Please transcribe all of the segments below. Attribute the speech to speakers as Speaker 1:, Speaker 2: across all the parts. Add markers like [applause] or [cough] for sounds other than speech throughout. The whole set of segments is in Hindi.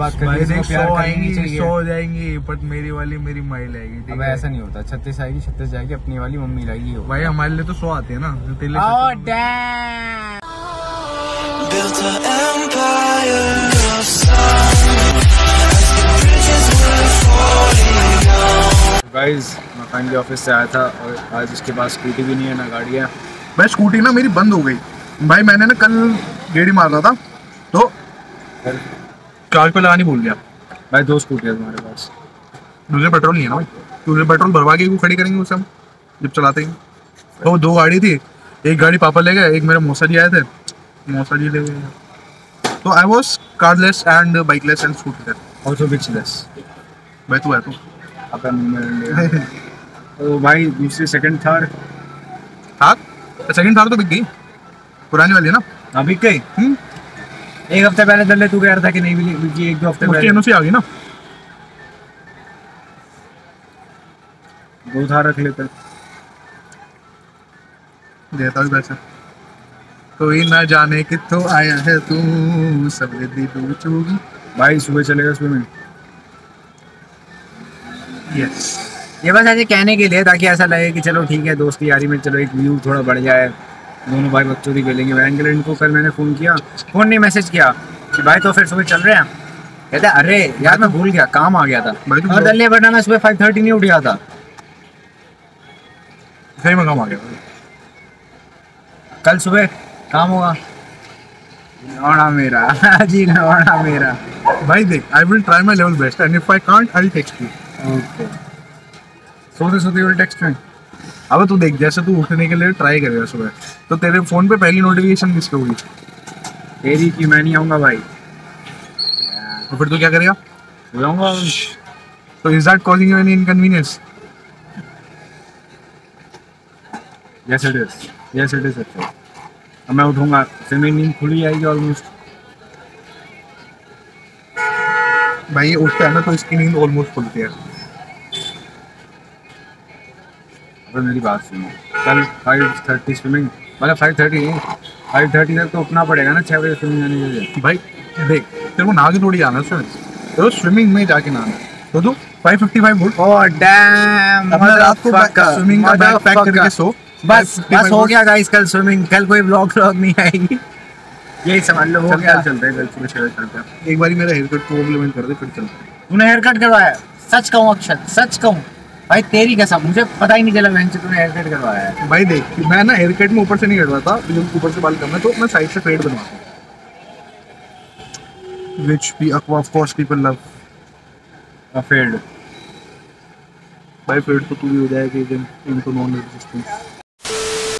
Speaker 1: बात
Speaker 2: देख सौ आएँगी सौ जाएँगी बट मेरी वाली मेरी माइल आएगी ठीक
Speaker 1: अब ऐसा नहीं होता छत्तीस आएगी छत्तीस जाएगी अपनी वाली मम्मी लाएगी
Speaker 2: भाई हमारे लिए तो सौ आते हैं ना तेरे.
Speaker 1: गाइस मैं फाइनली ऑफ़िस से आया था और आज उसके पास स्कूटी भी नहीं है ना गाड़ी है।
Speaker 2: भाई स्कूटी ना मेरी बंद हो गई। भाई मैंने ना कल गेड़ी मार रहा था तो चार्ज पे लगानी भूल गया।
Speaker 1: भाई दो स्कूटी है तुम्हारे पास।
Speaker 2: दूसरे पेट्रोल नहीं है ना भाई? दूसरे पेट्रोल भरवा के वो खड़ी करेंगे उसे हम जब चलाते हैं। तो दो गाड़ी थी। एक गाड़ी पापा ले गए एक मेरे मौसा जी आए थे। मौसा जी ले गए। तो I was carless and bikeless and scooty
Speaker 1: also bitchless
Speaker 2: भाई तू है तो।
Speaker 1: अपन तो भाई दूसरी second third
Speaker 2: Thar second Thar तो बिक गई। पुरानी वाली है ना?
Speaker 1: अभी कई
Speaker 2: हम्म।
Speaker 1: एक हफ़्ते पहले दल्ले तू कह रहा था कि नहीं बिकी एक दो हफ़्ते पहले।
Speaker 2: एनओसी आ गई ना?
Speaker 1: दो था रख लेते।
Speaker 2: देता भी पैसे। कोई ना जाने कितों आया है तू सब दिल चूगी
Speaker 1: भाई सुबह चलेगा स्विमिंग
Speaker 2: यस
Speaker 1: ये बस ऐसे कहने के लिए ताकि ऐसा लगे कि चलो ठीक है दोस्ती यारी में चलो एक व्यू थोड़ा बढ़ जाए। दोनों भाई बच्चों की खेलेंगे। मैं अंकल इनको कल मैंने फ़ोन किया। फ़ोन नहीं मैसेज किया कि भाई तो फिर सुबह चल रहे हैं। कहते अरे यार मैं भूल गया काम आ गया था।
Speaker 2: भाई
Speaker 1: और दल्ले बटना मैं सुबह फाइव थर्टी नहीं उठ गया था।
Speaker 2: सही में काम आ गया।
Speaker 1: कल सुबह काम होगा। लौड़ा मेरा [laughs] जी लौड़ा मेरा।
Speaker 2: भाई देख I will try my level best and if I can't I will text you
Speaker 1: okay सोते सोते विल टेक्स्ट में।
Speaker 2: अब तू देख जैसे तू उठने के लिए ट्राई करेगा सुबह तो तेरे फ़ोन पे पहली नोटिफिकेशन किसकी होगी?
Speaker 1: तेरी की मैं नहीं आऊँगा भाई।
Speaker 2: तो फिर तू क्या करेगा?
Speaker 1: जाऊँगा
Speaker 2: तो is that causing you any inconvenience
Speaker 1: yes it is yes it is अच्छा अब मैं उठूँगा फिर मेरी नींद खुली आएगी ऑलमोस्ट
Speaker 2: भाई उठता है ना तो इसकी नींद ऑलमोस्ट खुलती है।
Speaker 1: अब मेरी बात सुनो। कल फाइव थर्टी स्विमिंग मतलब फाइव थर्टी फाइव थर्टी तक तो उठना पड़ेगा ना छः बजे स्विमिंग जाने के लिए।
Speaker 2: भाई देख तेरे को नहा के थोड़ी जाना उसमें तो स्विमिंग में जाके नहाना तो तू 555 वोल्ट
Speaker 1: ओह डैम
Speaker 2: अपना रात को स्विमिंग का बैग पैक करके सो।
Speaker 1: बस बस हो गया गाइस कल स्विमिंग कल कोई ब्लॉग व्लॉग नहीं आएगी। यही समझ लो हो गया। चलते हैं कल सुबह छः बजे चलते हैं।
Speaker 2: एक बारी मेरा हेयर कट को कॉम्प्लीमेंट कर दे फिर चलते हैं।
Speaker 1: तूने हेयर कट करवाया। सच कहूँ अक्षत सच कहूँ। भाई तेरी कसम मुझे पता ही नहीं चला बहन से तूने हेयर कट करवाया है।
Speaker 2: भाई देख मैं ना हेयर कट में ऊपर से नहीं कटवाता मुझे ऊपर से बाल करना है, तो मैं साइड से फेड बनवाता हूँ। Which we of course people love.
Speaker 1: फेड
Speaker 2: भाई फेड तो तू भी हो जाएगी दिन इनको नॉन रेजिस्टेंस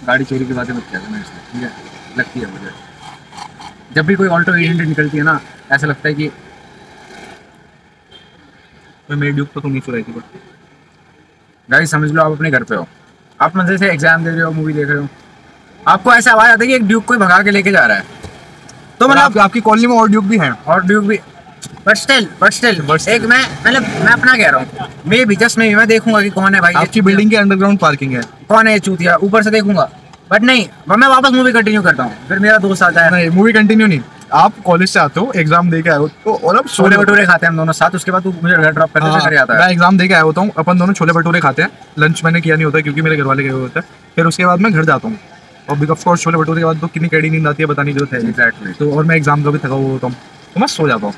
Speaker 1: गाड़ी चोरी की बातें मत किया मेरे से ठीक है? लगती है मुझे। जब भी कोई ऑल्टो एजेंट निकलती है ना ऐसा लगता है कि
Speaker 2: मैं मेरी ड्यूक तो तू नहीं चुराई थी बट
Speaker 1: गाड़ी समझ लो आप अपने घर पे हो। आप मज़े से एग्ज़ाम दे रहे हो मूवी देख रहे हो। आपको ऐसा आवाज़ आता है कि एक ड्यूक कोई भगा के लेके जा रहा है।
Speaker 2: तो मतलब आप, आपकी कॉलोनी में और ड्यूक भी हैं।
Speaker 1: और ड्यूक भी। बट स्टिल बट स्टिल एक मैं मतलब मैं अपना कह रहा हूँ। मे भी जस्ट मैं मैं देखूँगा कि कौन है भाई।
Speaker 2: आपकी बिल्डिंग की अंडरग्राउंड पार्किंग है।
Speaker 1: कौन है चूतिया? ऊपर से देखूँगा। बट नहीं मैं वापस मूवी कंटिन्यू करता हूँ। फिर मेरा दोस्त आता है।
Speaker 2: नहीं मूवी कंटिन्यू नहीं। आप कॉलेज से आते हो एग्ज़ाम दे के आए हो तो और अब
Speaker 1: छोले भटूरे खाते हैं हम दोनों साथ उसके बाद तू मुझे घर ड्रॉप करने
Speaker 2: हाँ,
Speaker 1: से आता
Speaker 2: मैं एग्ज़ाम दे के आया होता हूँ अपन दोनों छोले भटूरे खाते हैं। लंच मैंने किया नहीं होता क्योंकि मेरे घर वाले गए होते हैं। फिर उसके बाद मैं घर जाता हूँ। और बिग ऑफ़ कोर्स छोले भटूरे के बाद तो कितनी कैडी नींद आती है बताने की ज़रूरत है
Speaker 1: एग्जैक्टली
Speaker 2: तो और मैं एग्ज़ाम का भी थका हुआ होता हूँ तो मैं सो जाता हूँ।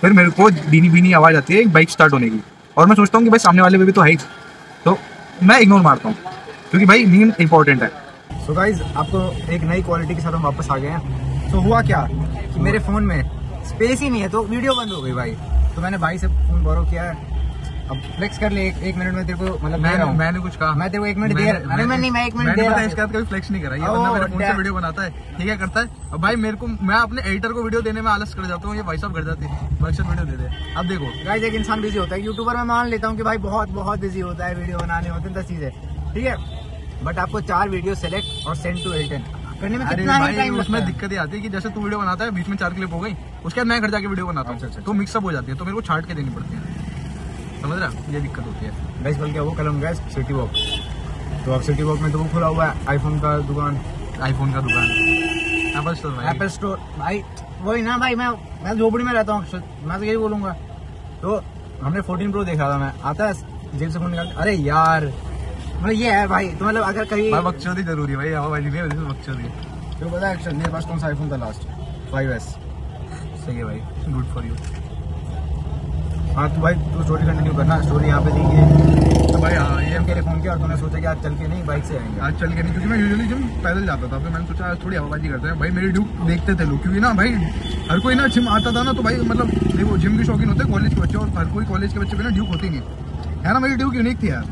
Speaker 2: फिर मेरे को दीनी बीनी आवाज़ आती है एक बाइक स्टार्ट होने की। और मैं सोचता हूँ कि भाई सामने वाले पे भी तो है तो मैं इग्नोर मारता हूँ क्योंकि भाई नींद इंपॉर्टेंट है।
Speaker 1: सो so गाइज़ आपको एक नई क्वालिटी के साथ हम वापस आ गए हैं। तो हुआ क्या कि मेरे फ़ोन में स्पेस ही नहीं है तो वीडियो बंद हो गई भाई। तो मैंने भाई से फ़ोन बोरो किया अब फ्लेक्स कर ले एक, एक मिनट में तेरे को मतलब रहा हूँ।
Speaker 2: मैंने कुछ कहा।
Speaker 1: मैं तेरे को एक मिनट दे रहा अरे मैं नहीं मैं एक मिनट दे रहा
Speaker 2: इसके बाद कभी फ्लेक्स नहीं करा ये
Speaker 1: ओ,
Speaker 2: बंदा मेरे फ़ोन से वीडियो बनाता है। ठीक है करता है। अब भाई मेरे को मैं अपने एडिटर को वीडियो देने में आलस कर जाता हूँ ये भाई साहब घर जाते हैं। भाई साहब वीडियो दे दे। अब देखो।
Speaker 1: गाइस एक इंसान बिज़ी होता है। यूट्यूबर में मान लेता हूँ कि भाई बहुत बहुत बिज़ी होता है वीडियो बनाने होते हैं दस चीज़ें। ठीक है? बट आपको चार वीडियो सेलेक्ट और सेंड टू एल्टन करने में कितना ही टाइम
Speaker 2: उसमें
Speaker 1: लगता है।
Speaker 2: दिक्कत ये आती है कि जैसे तू वीडियो बनाता है बीच में चार क्लिप हो गई उसके बाद मैं घर जाके वीडियो बनाता
Speaker 1: अच्छा, अच्छा,
Speaker 2: हूँ तो मिक्सअप हो जाती है तो मेरे को छाट के देनी पड़ती है। समझ रहा? ये दिक्कत होती है।
Speaker 1: गाइस बोल क्या वो कल हम गए सिटी वॉक तो अब सिटी वॉक में तो वो खुला हुआ है आईफोन का दुकान।
Speaker 2: आईफोन का दुकान। एप्पल स्टोर भाई।
Speaker 1: एप्पल स्टोर भाई वही ना भाई मैं मैं झोपड़ी में रहता हूँ मैं तो यही बोलूँगा। तो हमने 14 प्रो देखा था मैं आता है जेब से फ़ोन निकाल अरे यार मतलब ये है भाई तो मतलब अगर कहीं
Speaker 2: भाई बकचोदी ज़रूरी है भाई आवाज़ नहीं है बकचोदी
Speaker 1: तो पता है मेरे पास कौन सा आईफोन था लास्ट 5s
Speaker 2: सही है भाई गुड फॉर यू
Speaker 1: हाँ तो भाई तू स्टोरी कंटिन्यू करना स्टोरी यहाँ पे देखिए
Speaker 2: तो भाई हाँ
Speaker 1: ये तेरे फ़ोन किया और तूने सोचा कि आज चल के नहीं बाइक से आएँगे।
Speaker 2: आज चल के नहीं क्योंकि मैं यूजुअली जिम पैदल जाता था फिर मैंने सोचा आज थोड़ी हवाबाजी करते हैं। भाई मेरी ड्यूक देखते थे लोग क्योंकि ना भाई हर कोई ना जिम आता था ना तो भाई मतलब देखो जिम के शौकीन होते हैं कॉलेज के बच्चे और हर कोई कॉलेज के बच्चे ड्यूक होते नहीं। है ना मेरी ड्यूक यूनिक थी यार।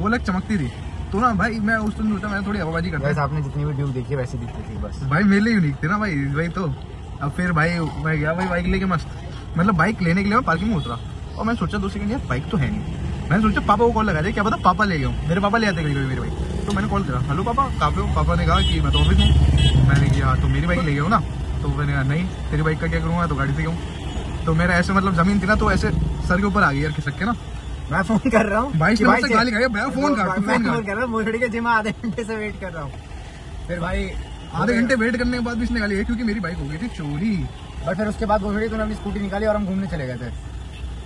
Speaker 2: वो अलग चमकती थी। तो ना भाई मैं उस दिन सोचा मैं थोड़ी हवाबाजी करता
Speaker 1: वैसे आपने जितनी भी ड्यूब देखी है वैसी दिखती थी बस।
Speaker 2: भाई मेरे लिए यूनिक थी ना भाई भाई तो। अब फिर भाई मैं गया भाई बाइक लेके मस्त। मतलब बाइक लेने के लिए मैं पार्किंग में उतरा। और मैं सोचा दो सेकंड यार बाइक तो है नहीं। मैंने सोचा पापा को कॉल लगा दिया क्या पता पापा ले गए मेरे पापा ले आते कभी कभी मेरे भाई तो मैंने कॉल करा हेलो पापा। कहाँ पे हो पापा ने कहा कि मैं तो ऑफ़िस हूँ। मैंने किया तो मेरी बाइक ले हो ना। तो मैंने कहा नहीं तेरी बाइक का क्या करूँगा? तो गाड़ी से क्यों तो मेरा ऐसे मतलब ज़मीन थी ना तो ऐसे सर के ऊपर आ गई यार खिसक के ना।
Speaker 1: मैं फ़ोन कर रहा हूँ।
Speaker 2: भाई
Speaker 1: भाई
Speaker 2: से गाली खाई, भैया फ़ोन कर
Speaker 1: मैं
Speaker 2: फ़ोन काट।
Speaker 1: फ़ोन कर रहा हूँ मोसड़ी के जिम आधे घंटे से वेट कर रहा हूँ। फिर भाई
Speaker 2: आधे घंटे वेट करने के बाद भी इसने गाली है क्योंकि मेरी बाइक हो गई थी चोरी।
Speaker 1: और फिर उसके बाद मोसड़ी तो अपनी स्कूटी निकाली और हम घूमने चले गए थे।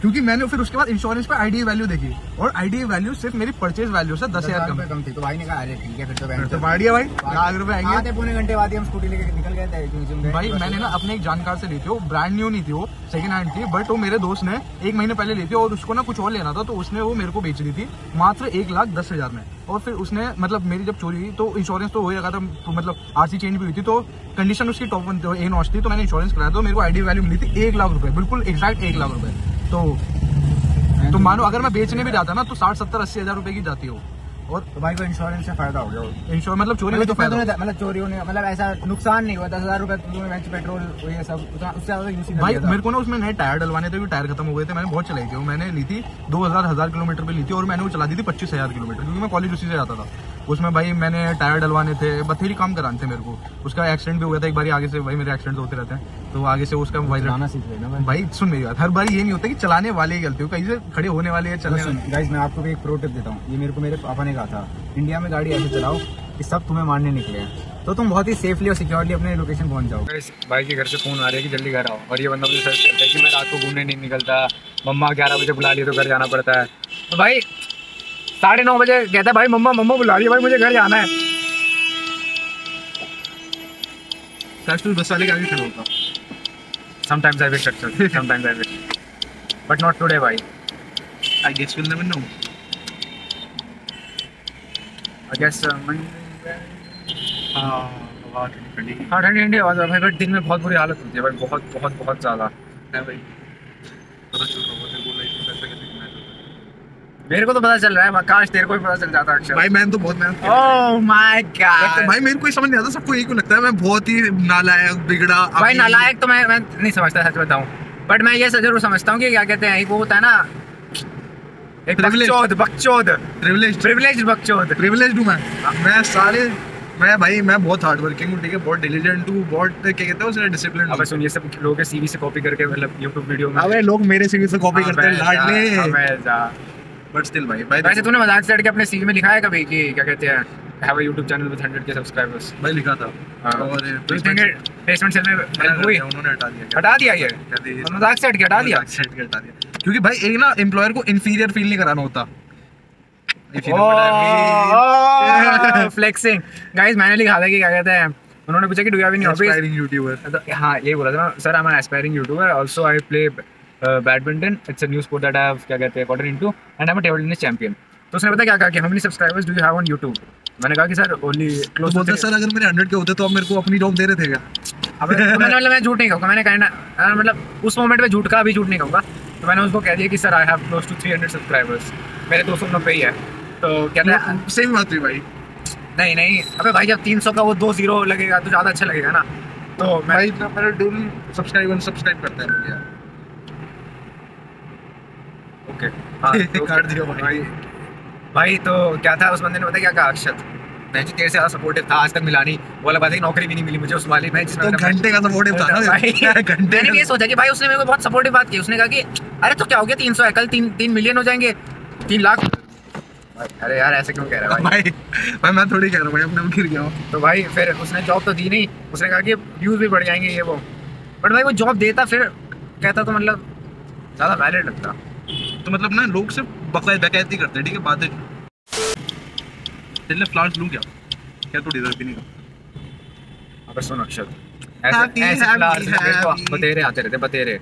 Speaker 2: क्योंकि मैंने फिर उसके बाद इंश्योरेंस पे आईडी वैल्यू देखी। और आईडी वैल्यू सिर्फ़ मेरी परचेज वैल्यू से दस हज़ार कम।
Speaker 1: कम थी तो भाई ने कहा अरे ठीक है फिर तो
Speaker 2: फिर तो बढ़िया भाई लाख रुपए आएँगे।
Speaker 1: आधे पौने घंटे बाद हम स्कूटी लेके निकल गए थे
Speaker 2: भाई मैंने ना अपने एक जानकार से ली थी वो ब्रांड न्यू नहीं थी वो सेकंड हैंड थी बट वो मेरे दोस्त ने एक महीने पहले ली थी और उसको ना कुछ और लेना था तो उसने वो मेरे को बेच दी थी मात्र एक लाख दस हज़ार में। और फिर उसने मतलब मेरी जब चोरी हुई तो इंश्योरेंस तो हो ही लगा था तो मतलब आरसी चेंज भी हुई थी तो कंडीशन उसकी टॉप वन ए नॉच थी तो मैंने इंश्योरेंस कराया तो मेरे को आईडी वैल्यू मिली थी एक लाख रुपए बिल्कुल एक्जैक्ट एक लाख रुपए। तो तो मानो अगर मैं बेचने भी जाता ना तो साठ सत्तर अस्सी हज़ार रुपए की जाती हो। और
Speaker 1: तो भाई को इंश्योरेंस से फ़ायदा हो गया
Speaker 2: इंश्योर मतलब चोरी में
Speaker 1: मतलब
Speaker 2: तो फ़ायदा
Speaker 1: तूने मतलब चोरी होने मतलब ऐसा नुकसान नहीं हुआ दस हज़ार रुपए पेट्रोल ये सब उससे ज़्यादा यूज़
Speaker 2: भाई मेरे को ना उसमें नए टायर डलवाने थे भी टायर खत्म हो गए थे मैंने बहुत चलाई थी। मैंने ली थी दो हज़ार हज़ार किलोमीटर पे ली थी और मैंने वो चला दी थी पच्चीस हज़ार किलोमीटर क्योंकि मैं कॉलेज उसी से जाता था। उसमें भाई मैंने टायर डलवाने थे बथेरी काम कराने थे मेरे को। उसका एक्सीडेंट भी हुआ था एक बार आगे से भाई मेरे एक्सीडेंट होते रहते हैं। तो आगे से उसका वाइजर
Speaker 1: चलाना सीख लेना भाई?
Speaker 2: भाई सुन मेरी बात हर बार ये नहीं होता कि चलाने वाले ही गलती हो कहीं से खड़े होने वाले या चलने वाले।
Speaker 1: गाइस मैं आपको भी एक प्रो टिप देता हूँ। ये मेरे को मेरे पापा ने कहा था इंडिया में गाड़ी ऐसे चलाओ कि सब तुम्हें मारने निकले हैं। तो तुम बहुत ही सेफली और सिक्योरली अपने लोकेशन पहुँच जाओ।
Speaker 3: भाई के घर से फ़ोन आ रहा है कि जल्दी घर आओ। और ये बंदा मुझे सर्च करता है कि मैं रात को घूमने नहीं निकलता मम्मा ग्यारह बजे बुला लिए तो घर जाना पड़ता है। तो भाई साढ़े नौ बजे कहता है भाई मम्मा मम्मा बुला रही है भाई मुझे घर जाना है।
Speaker 2: टू दस वाले के आगे खड़ा होता
Speaker 3: sometimes I wish success sometimes I wish but not today भाई
Speaker 2: I guess will never know
Speaker 3: I guess
Speaker 2: हाँ
Speaker 3: हाँ ठंडी ठंडी आवाज़ है भाई। बट दिन में बहुत बुरी हालत होती है भाई। बहुत बहुत बहुत ज़्यादा।
Speaker 2: है भाई पता चल रहा है तेरे को लाइफ में पैसा कैसे कमाया जाता
Speaker 3: मेरे को तो पता चल रहा है काश तेरे को भी पता चल जाता
Speaker 2: है
Speaker 3: अक्षर।
Speaker 2: भाई मैंने तो बहुत मेहनत
Speaker 3: ओह माय गॉड
Speaker 2: भाई मेरे को समझ नहीं आता सबको यही क्यों लगता है मैं बहुत ही नालायक बिगड़ा
Speaker 3: भाई नालायक तो मैं मैं नहीं समझता सच बताऊँ। बट मैं ये ज़रूर समझता हूँ कि क्या कहते हैं वो होता है ना एक बकचोद बकचोद।
Speaker 2: प्रिविलेज
Speaker 3: प्रिविलेज बकचोद।
Speaker 2: प्रिविलेज हूँ मैं। मैं सारे मैं भाई मैं बहुत हार्ड वर्किंग हूँ ठीक है बहुत डिलीजेंट हूँ बहुत क्या कहते हैं उसे डिसिप्लिन
Speaker 3: अब सुन ये सब लोगों के सीवी से कॉपी करके मतलब यूट्यूब वीडियो में।
Speaker 2: अबे लोग मेरे सीवी से कॉपी करते हैं लाडले। बट स्टिल भाई भाई
Speaker 3: वैसे तूने मज़ाक से के अपने सीवी में लिखा है कभी कि क्या कहते हैं have a YouTube channel with 100 K subscribers
Speaker 2: भाई लिखा था।
Speaker 3: हाँ।
Speaker 2: और
Speaker 3: प्लेसमेंट सेल में हुई?
Speaker 2: उन्होंने हटा दिया।
Speaker 3: हटा दिया ये? मज़ाक से हट के हटा दिया?
Speaker 2: मज़ाक से हट के हटा दिया। क्योंकि भाई एक ना एम्प्लॉयर को इंफीरियर फील नहीं कराना होता.
Speaker 3: फ्लेक्सिंग गाइस मैंने लिखा था कि क्या कहते हैं उन्होंने पूछा कि do you have any hobbies. तो हाँ ये बोला था ना sir I am an aspiring YouTuber also I play badminton it's a new sport that I have क्या कहते हैं gotten into and I am a table tennis champion तो उसने बताया क्या कहा कि how many subscribers do you have on YouTube मैंने कहा कि सर ओनली क्लोज
Speaker 2: बोलता सर अगर मेरे 100 के होते तो आप मेरे को अपनी जॉब दे रहे थे क्या?
Speaker 3: अब मैंने मतलब मैं झूठ नहीं कहूँगा मैंने कहना मतलब उस मोमेंट में झूठ का अभी झूठ नहीं कहूँगा। तो मैंने उसको कह दिया कि sir I have close to 300 subscribers मेरे दो सौ नब्बे ही है। तो कहता है
Speaker 2: सेम बात हुई भाई।
Speaker 3: नहीं नहीं अबे भाई जब 300 का वो दो ज़ीरो लगेगा तो ज़्यादा अच्छा लगेगा ना। तो मैं
Speaker 2: भाई तो मेरा डेली सब्सक्राइब सब्सक्राइब करता है।
Speaker 3: ओके [laughs]
Speaker 2: काट दिया भाई।
Speaker 3: भाई तो क्या था? उस बंदे ने बताया क्या कहा अक्षत? मैं जी तेरे से ज़्यादा सपोर्टिव था आज तक मिला नहीं। वो वाला बात है नौकरी भी नहीं मिली मुझे उस वाली मैं जिसमें
Speaker 2: तो घंटे का सपोर्टिव था ना [laughs]
Speaker 3: भाई, [laughs]
Speaker 2: घंटे
Speaker 3: मैंने ये सोचा कि भाई उसने मेरे को बहुत सपोर्टिव बात की। उसने कहा कि अरे तो क्या हो गया? तीन सौ कल तीन तीन मिलियन हो जाएँगे। तीन लाख अरे यार ऐसे क्यों कह रहा है भाई?
Speaker 2: भाई मैं थोड़ी कह रहा हूँ भाई अपने गिर गया
Speaker 3: तो भाई फिर उसने जॉब तो दी नहीं। उसने कहा कि व्यूज़ भी बढ़ जाएँगे ये वो।
Speaker 1: बट भाई वो जॉब देता फिर कहता तो मतलब ज़्यादा वैलिड लगता।
Speaker 2: तो मतलब ना लोग सिर्फ़ बकायद डकैती करते हैं ठीक है? बातें इसलिए फ्लावर्स लूँ क्या? क्या तो डिजर्व भी नहीं करता
Speaker 1: अबे सुन अक्षत ऐसे ऐसे फ्लावर्स. बतेरे आते रहते बतेरे।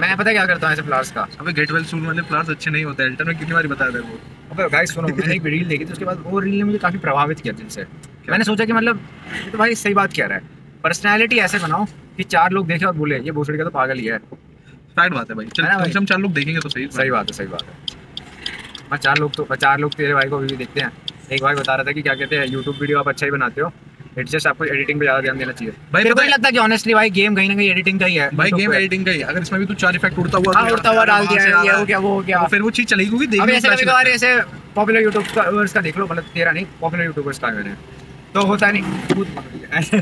Speaker 1: मैं पता क्या करता हूँ ऐसे फ्लावर्स का?
Speaker 2: अबे गेट वेल सून वाले फ्लावर्स अच्छे नहीं होते एल्टन में कितनी बार बताया था वो।
Speaker 1: अबे गाइस सुनो मैंने एक रील देखी थी उसके बाद वो रील ने मुझे काफ़ी प्रभावित किया जिनसे मैंने सोचा कि मतलब तो भाई सही बात कह रहा है। पर्सनैलिटी ऐसे बनाओ कि चार लोग देखे और बोले ये भोसड़ी का तो पागल ही है।
Speaker 2: फैक्ट बात है भाई। चल कम से कम चार लोग देखेंगे तो सही
Speaker 1: सही बात है सही बात है। मैं चार लोग तो चार लोग तेरे भाई को अभी भी देखते हैं। एक भाई बता रहा था कि क्या कहते हैं यूट्यूब वीडियो आप अच्छा ही बनाते हो। इट्स जस्ट आपको एडिटिंग पे ज़्यादा ध्यान देना चाहिए।
Speaker 2: भाई,
Speaker 1: मेरे को नहीं लगता कि ऑनेस्टली भाई गेम कहीं ना कहीं एडिटिंग का ही है।
Speaker 2: भाई गेम एडिटिंग का ही है। अगर इसमें भी तू चार इफ़ेक्ट उड़ता हुआ
Speaker 1: हाँ
Speaker 2: तो
Speaker 1: उड़ता हुआ डाल दिया है, ये हो गया वो हो गया।
Speaker 2: तो फिर वो चीज़ चलेगी क्योंकि देखने
Speaker 1: अभी
Speaker 2: में
Speaker 1: ऐसे कभी कभार ऐसे पॉपुलर यूट्यूबर्स का देख लो मतलब तेरा नहीं पॉपुलर यूट्यूबर्स का मैंने। तो होता नहीं। [laughs]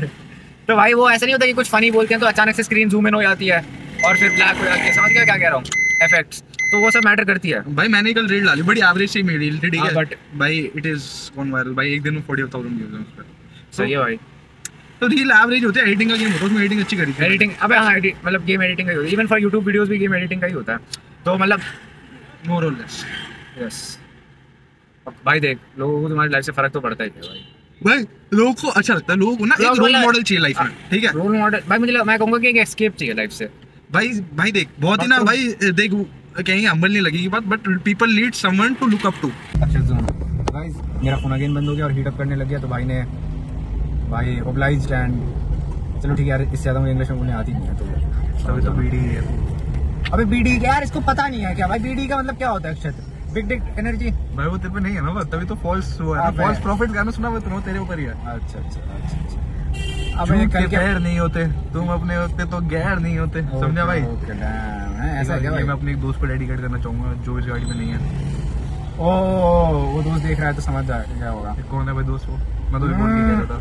Speaker 1: तो भाई वो ऐसा नहीं होता कि कुछ फनी बोलते हैं तो अचानक से स्क्रीन जूम इन हो जाती है। और फिर ब्लैक हो जाती है। समझ गया क्या कह रहा हूँ? इफेक्ट्स तो वो सब मैटर करती है।
Speaker 2: भाई मैंने कल रील डाली बड़ी एवरेज सी मेरी रील ठीक
Speaker 1: हाँ,
Speaker 2: है?
Speaker 1: but-
Speaker 2: भाई इट इज़ गॉन वायरल भाई एक दिन में 40000 व्यूज़ हैं उस पर।
Speaker 1: सही है भाई।
Speaker 2: तो रील एवरेज होती है एडिटिंग का गेम होता है उसमें एडिटिंग अच्छी करी थी
Speaker 1: एडिटिंग अबे हाँ मतलब गेम एडिटिंग का ही होता है। इवन फॉर यूट्यूब वीडियोस भी गेम एडिटिंग का ही होता है। तो मतलब
Speaker 2: मोर और लेस
Speaker 1: यस भाई देख लोगों को तुम्हारी लाइफ से फ़र्क तो पड़ता ही है भाई।
Speaker 2: भाई लोगों को अच्छा लगता है। लोगों को ना एक रोल मॉडल चाहिए लाइफ में ठीक है?
Speaker 1: रोल मॉडल भाई मुझे मैं कहूँगा कि एक एस्केप चाहिए लाइफ से।
Speaker 2: भाई भाई देख बहुत ही ना
Speaker 1: तो-
Speaker 2: भाई देख कहीं हम्बल नहीं लगेगी बात but people need someone to look up to
Speaker 1: Akshar सुनो। गाइस मेरा फ़ोन अगेन बंद हो गया और हीट अप करने लग गया तो भाई ने भाई ओब्लाइज्ड एंड चलो ठीक है यार इससे ज़्यादा मुझे इंग्लिश में बोलने आती नहीं है तो
Speaker 2: तभी तो बीडी है।
Speaker 1: अबे बीडी यार इसको पता नहीं है क्या? भाई बीडी का मतलब क्या होता है अक्षर बिग डिक एनर्जी
Speaker 2: भाई वो तेरे पे नहीं है ना तभी तो फॉल्स हुआ है।
Speaker 1: हाँ,
Speaker 2: फॉल्स प्रॉफिट गाना सुना मैं तुम्हें तेरे ऊपर ही है।
Speaker 1: अच्छा अच्छा अच्छा अच्छा।
Speaker 2: झूठ
Speaker 1: कल
Speaker 2: के पैर नहीं होते। तुम अपने होते तो गैर नहीं होते समझा भाई?
Speaker 1: हैं, ऐसा क्या भाई?
Speaker 2: मैं अपने एक दोस्त को डेडिकेट करना चाहूँगा जो इस गाड़ी में नहीं है।
Speaker 1: ओ वो दोस्त देख रहा है तो समझ जा क्या होगा।
Speaker 2: कौन है भाई दोस्त वो? मैं तो विबोर की कह रहा था।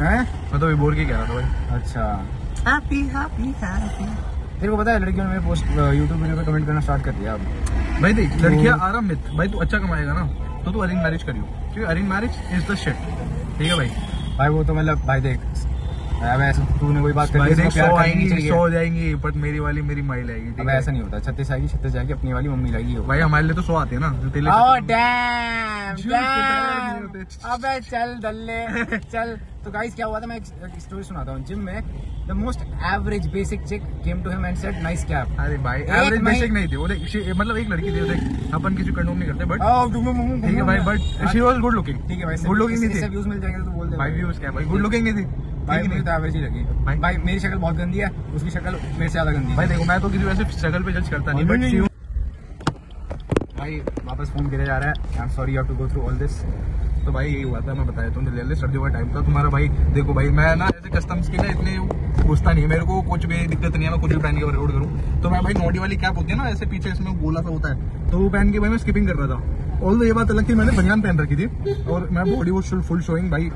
Speaker 2: मैं तो विबोर की कह रहा था भाई।
Speaker 1: अच्छा।
Speaker 2: हैप्पी हैप्पी हैप्पी
Speaker 1: तेरे को पता है लड़कियों ने मेरे पोस्ट यूट्यूब वीडियो पे कमेंट करना स्टार्ट कर दिया अब।
Speaker 2: भाई देख लड़कियाँ आराम मित भाई तू अच्छा कमाएगा ना तो तू अरेंज मैरिज करियो। क्योंकि arrange marriage is the shit ठीक है भाई?
Speaker 1: भाई वो तो मतलब भाई देख अब ऐसा तूने कोई बात कर दी
Speaker 2: देख सौ आएँगी सौ जाएँगी बट मेरी वाली मेरी माइल आएगी
Speaker 1: अब
Speaker 2: है?
Speaker 1: ऐसा नहीं होता छत्तीस आएगी छत्तीस जाएगी अपनी वाली मम्मी लगेगी
Speaker 2: भाई हमारे लिए तो सौ आती है ना।
Speaker 1: अबे चल दल्ले [laughs] चल। तो गाइस क्या हुआ था मैं एक स्टोरी सुनाता हूँ। जिम में the most average basic chick came to him and said nice cap
Speaker 2: अरे भाई एवरेज बेसिक नहीं थी वो मतलब एक लड़की थी देख अपन किसी कंडोम नहीं करते बट
Speaker 1: ठीक
Speaker 2: है भाई but she was good looking
Speaker 1: ठीक है भाई
Speaker 2: गुड लुकिंग नहीं थी।
Speaker 1: व्यूज़ मिल जाएँगे तो बोल दे
Speaker 2: भाई व्यूज़ क्या भाई गुड लुकिंग नहीं थी।
Speaker 1: भाई मुझे तो एवरेज ही लगी।
Speaker 2: भाई-
Speaker 1: भाई मेरी शक्ल बहुत गंदी है उसकी शक्ल मेरे से ज़्यादा गंदी
Speaker 2: भाई देखो मैं तो किसी वैसे स्ट्रगल पे जज करता नहीं बट she
Speaker 1: भाई वापस फ़ोन गिरे जा रहा है। I am sorry you have to go through all this
Speaker 2: तो भाई यही हुआ था मैं बताया तुम दिल्ली सर्दियों का टाइम था। तुम्हारा भाई देखो भाई मैं ना ऐसे कस्टम्स के ना इतने घुसता नहीं है मेरे को कुछ भी दिक्कत नहीं है मैं कुछ भी पहन के वर्कआउट करूँ। तो मैं भाई नोटी वाली कैप होती है ना ऐसे पीछे इसमें गोला सा होता है तो वो पहन के भाई मैं स्किपिंग कर रहा था। ऑल ये बात अलग थी मैंने बनियान पहन रखी थी और मैं बॉडी वो फुल शोइंग भाई।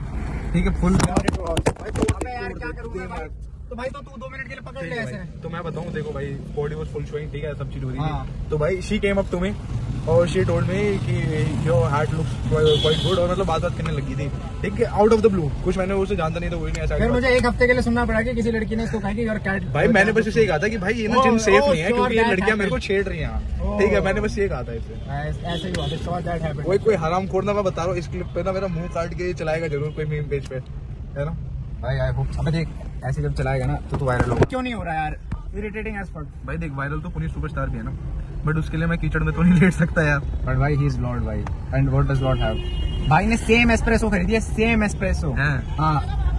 Speaker 2: ठीक है फुल
Speaker 1: तो भाई तो तू दो मिनट के लिए पकड़ ले ऐसे
Speaker 2: तो मैं बताऊँ देखो भाई बॉडी वाज फुल शोइंग ठीक है सब चीज़ हो रही
Speaker 1: हाँ।
Speaker 2: थी तो भाई she came up to me और शी टोल्ड मी कि your heart looks quite good और मतलब बात बात करने लगी थी। ठीक है आउट ऑफ़ द ब्लू कुछ मैंने उसे जानता नहीं था कोई नहीं ऐसा
Speaker 1: फिर मुझे एक हफ़्ते के लिए सुनना पड़ा कि किसी लड़की ने इसको कहा कि यार कैट
Speaker 2: भाई मैंने बस इसे ये कहा था कि भाई ये ना
Speaker 1: Oh,
Speaker 2: जिम सेफ़
Speaker 1: oh,
Speaker 2: नहीं है क्योंकि ये लड़कियाँ मेरे को छेड़ रही हैं।
Speaker 1: Oh.
Speaker 2: ठीक है मैंने बस ये कहा था इसे।
Speaker 1: ऐसे ही हुआ दैट हैपेंड
Speaker 2: कोई कोई हराम खोर ना मैं बता रहा हूँ इस क्लिप पे ना मेरा मुँह काट के चलाएगा ज़रूर कोई मीम पेज पे। है ना?
Speaker 1: भाई आई होप अबे देख ऐसे जब चलाएगा ना तो तू वायरल होगा। क्यों नहीं हो रहा यार? इरिटेटिंग एज फक
Speaker 2: भाई देख वायरल तो पुनीत सुपरस्टार भी है ना। बट उसके लिए मैं कीचड़ में तो नहीं लेट सकता यार।
Speaker 1: बट भाई ही इज़ लॉर्ड भाई। And what does lord have भाई ने सेम एस्प्रेसो खरीदी है सेम एस्प्रेसो
Speaker 2: हैं?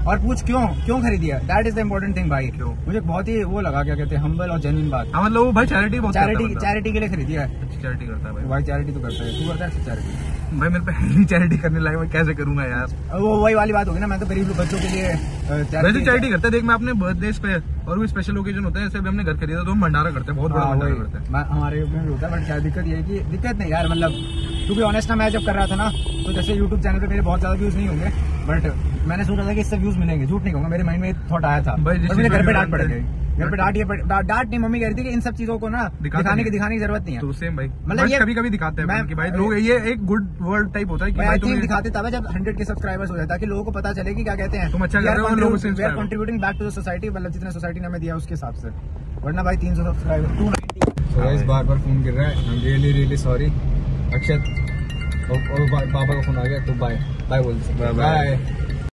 Speaker 1: और पूछ क्यों? क्यों खरीदी है that is the important thing भाई।
Speaker 2: क्यों?
Speaker 1: मुझे बहुत ही वो लगा क्या कहते हैं हम्बल और जेन्युइन बात।
Speaker 2: हाँ मतलब वो भाई चैरिटी बहुत
Speaker 1: चैरिटी चैरिटी के लिए खरीदी है।
Speaker 2: चैरिटी करता है भाई।
Speaker 1: भाई चैरिटी तो करता है। तू करता है चैरिटी
Speaker 2: भाई मेरे पे है चैरिटी करने लायक मैं कैसे करूँगा यार?
Speaker 1: वो वही वाली बात होगी ना मैं तो गरीब बच्चों के लिए
Speaker 2: वैसे चैरिटी करते हैं। देख मैं अपने बर्थडे पे और कोई स्पेशल ओकेजन होता है ऐसे भी हमने घर खरीदा तो हम भंडारा करते हैं बहुत बड़ा
Speaker 1: हाँ,
Speaker 2: भंडारा करते हैं।
Speaker 1: हमारे में होता है बट क्या दिक्कत ये है कि दिक्कत नहीं यार मतलब क्योंकि ऑनेस्ट ना मैं जब कर रहा था ना तो जैसे यूट्यूब चैनल पे मेरे बहुत ज़्यादा व्यूज़ नहीं होंगे बट मैंने सोचा था कि इससे व्यूज़ मिलेंगे। झूठ नहीं कहूँगा मेरे माइंड में थॉट आया था।
Speaker 2: चीज़
Speaker 1: घर पे डांट पड़ गई घर पे डांट ये डा- डांट नहीं मम्मी कह रही थी कि इन सब चीज़ों को ना दिखाने की दिखाने की ज़रूरत नहीं है।
Speaker 2: तो सेम भाई।
Speaker 1: मतलब ये-
Speaker 2: कभी कभी दिखाते हैं कि भाई लोग ये एक गुड वर्ड टाइप होता है कि
Speaker 1: मैं
Speaker 2: भाई तुम्हें
Speaker 1: दिखाते तब जब 100 के सब्सक्राइबर्स हो जाए ताकि लोगों को पता चले कि क्या कहते हैं।
Speaker 2: तुम अच्छा कर रहे हो और लोगों से inspire
Speaker 1: contributing back to the society मतलब जितना सोसाइटी ने हमें दिया उसके हिसाब से।
Speaker 4: वरना भाई तीन सौ सब्सक्राइबर टू
Speaker 1: गाइस बार बार फ़ोन गिर रहा है। I am really really sorry Akshat और, पापा का फ़ोन आ गया तो बाय बाय बोल
Speaker 2: bye.
Speaker 1: बाय